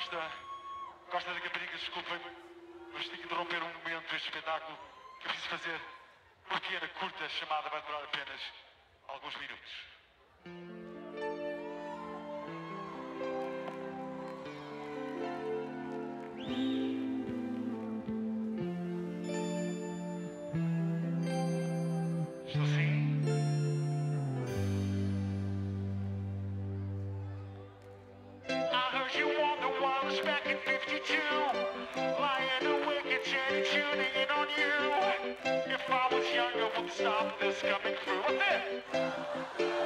Costa, Costa da Caparica, desculpem, mas tenho que interromper um momento este espetáculo que eu preciso fazer. Uma pequena, curta chamada vai demorar apenas alguns minutos. landing on you. If I was younger, would stop this coming through? What's it?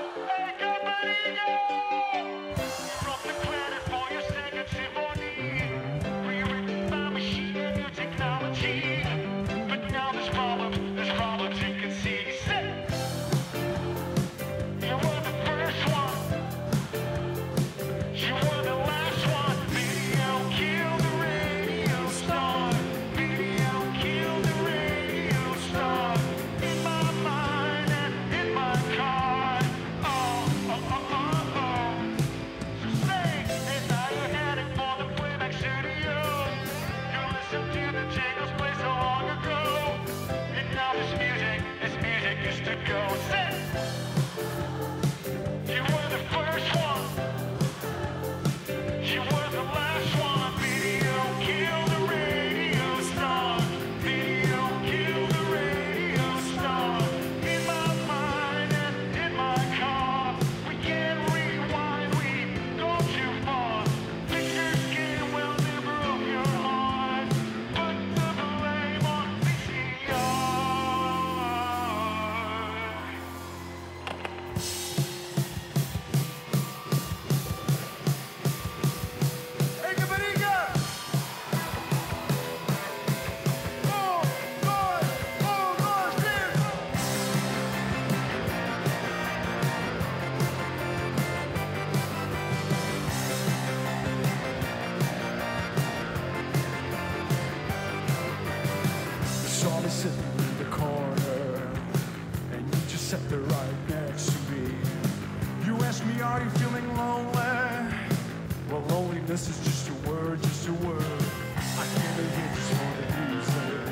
This is just a word, just a word. I came to get just for the music,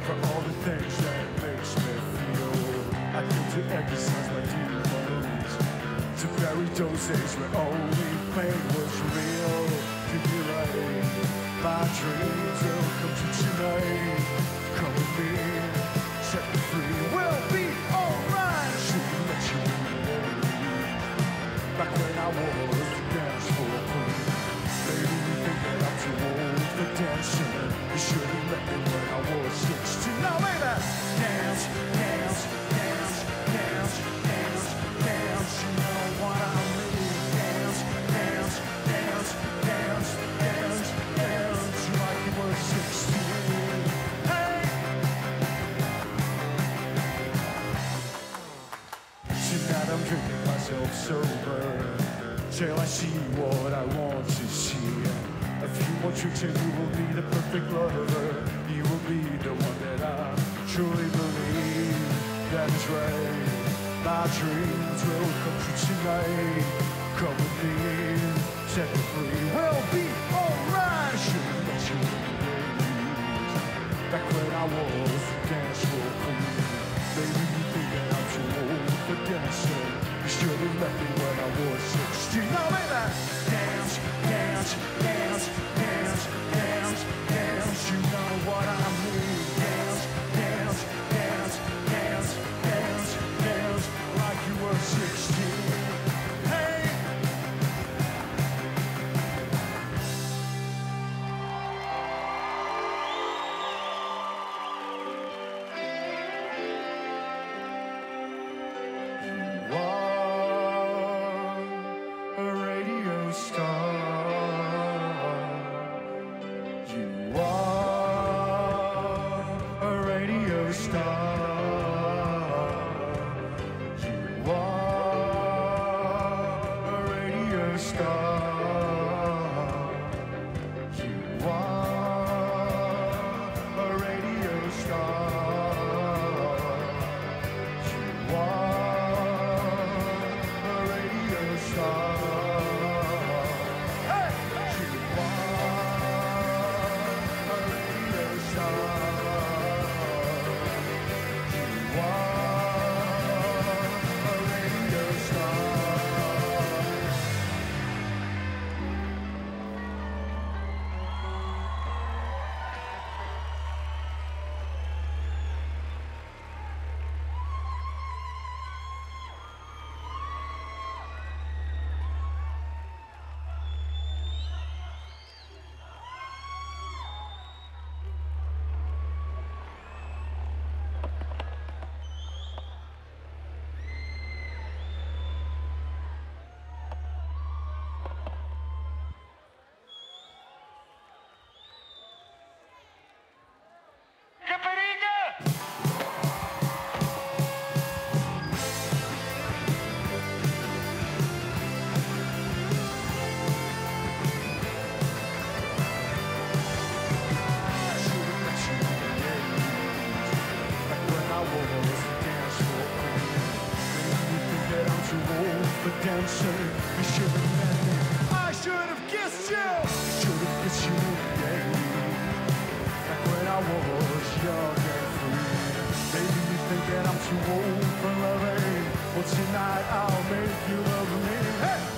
for all the things that makes me feel. I came to exercise my demons, to bury those days where all over till I see what I want to see. If you want and you will be the perfect lover. You will be the one that I truly believe. That is right. My dreams will come true tonight. You should have left me when I was 16. Now, baby, dance, dance, dance, dance. Should have met me. I should have kissed you. Should have kissed you today. Back when I was young and. Maybe you think that I'm too old for loving. Tonight I'll make you love me. Hey!